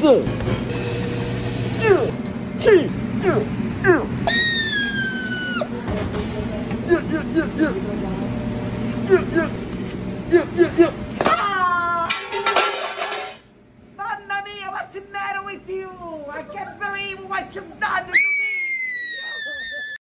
pizza. Yeah, cheese. Yeah, yeah. Yeah, yeah, yeah, yeah. Yeah, yeah. Yeah, yeah, yeah. Ah! Mamma mia, what's the matter with you? I can't believe what you've done.